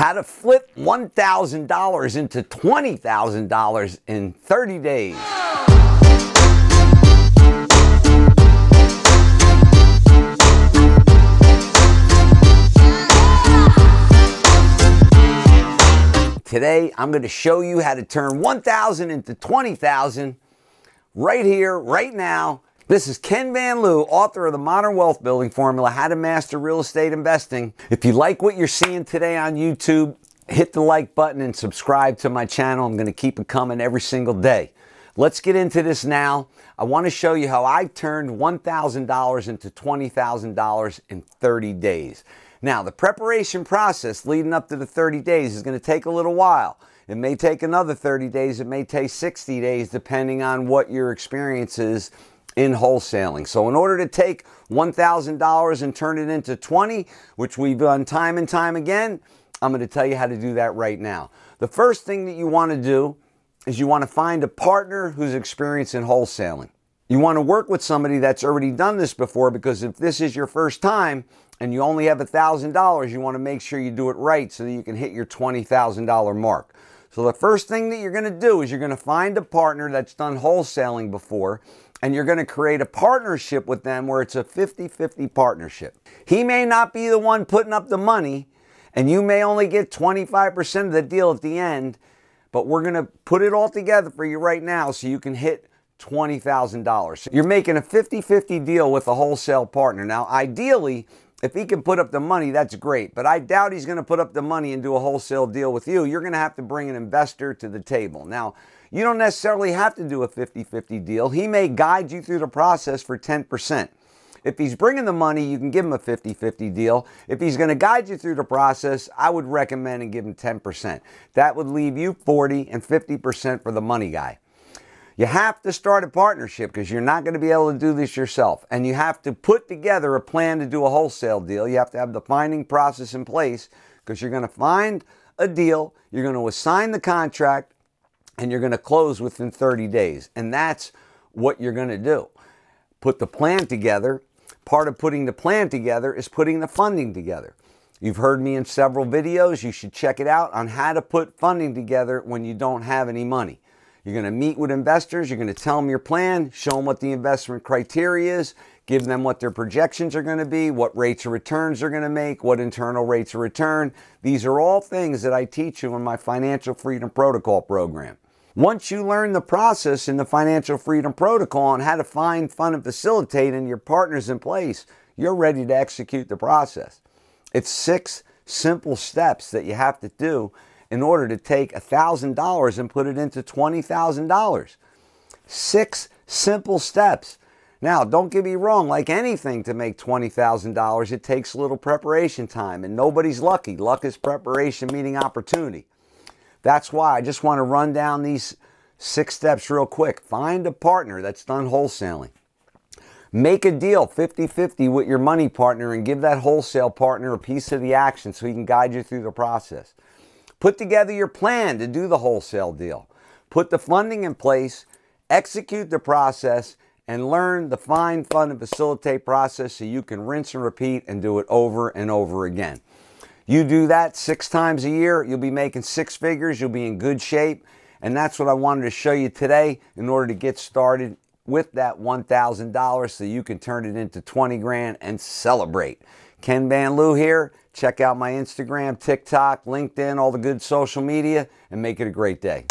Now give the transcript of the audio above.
How to flip $1,000 into $20,000 in 30 days. Today, I'm going to show you how to turn 1,000 into 20,000 right here, right now. This is Ken Van Liew, author of the Modern Wealth Building Formula, How to Master Real Estate Investing. If you like what you're seeing today on YouTube, hit the like button and subscribe to my channel. I'm going to keep it coming every single day. Let's get into this now. I want to show you how I turned $1,000 into $20,000 in 30 days. Now, the preparation process leading up to the 30 days is going to take a little while. It may take another 30 days, it may take 60 days, depending on what your experience is in wholesaling. So, in order to take $1,000 and turn it into 20, which we've done time and time again, I'm going to tell you how to do that right now. The first thing that you want to do is you want to find a partner who's experienced in wholesaling. You want to work with somebody that's already done this before because if this is your first time, and you only have $1,000, you want to make sure you do it right so that you can hit your $20,000 mark. So the first thing that you're going to do is you're going to find a partner that's done wholesaling before and you're going to create a partnership with them where it's a 50-50 partnership. He may not be the one putting up the money and you may only get 25% of the deal at the end, but we're going to put it all together for you right now so you can hit $20,000. You're making a 50-50 deal with a wholesale partner. Now, ideally, if he can put up the money, that's great. But I doubt he's going to put up the money and do a wholesale deal with you. You're going to have to bring an investor to the table. Now, you don't necessarily have to do a 50 50 deal. He may guide you through the process for 10%. If he's bringing the money, you can give him a 50 50 deal. If he's going to guide you through the process, I would recommend and give him 10%. That would leave you 40 and 50% for the money guy. You have to start a partnership because you're not going to be able to do this yourself. And you have to put together a plan to do a wholesale deal. You have to have the finding process in place because you're going to find a deal, you're going to assign the contract, and you're going to close within 30 days. And that's what you're going to do. Put the plan together. Part of putting the plan together is putting the funding together. You've heard me in several videos. You should check it out on how to put funding together when you don't have any money. You're going to meet with investors. You're going to tell them your plan, show them what the investment criteria is, give them what their projections are going to be, what rates of returns they're going to make, what internal rates of return. These are all things that I teach you in my Financial Freedom Protocol program. Once you learn the process in the Financial Freedom Protocol on how to find, fund, and facilitate and your partners in place, you're ready to execute the process. It's six simple steps that you have to do in order to take $1,000 and put it into $20,000. Six simple steps. Now, don't get me wrong, like anything to make $20,000, it takes a little preparation time, and nobody's lucky. Luck is preparation meeting opportunity. That's why I just want to run down these six steps real quick. Find a partner that's done wholesaling. Make a deal 50 50 with your money partner and give that wholesale partner a piece of the action so he can guide you through the process. Put together your plan to do the wholesale deal. Put the funding in place, execute the process, and learn the find, fund, and facilitate process so you can rinse and repeat and do it over and over again. You do that six times a year, you'll be making six figures, you'll be in good shape. And that's what I wanted to show you today in order to get started with that $1,000 so you can turn it into 20 grand and celebrate. Ken Van Liew here. Check out my Instagram, TikTok, LinkedIn, all the good social media, and make it a great day.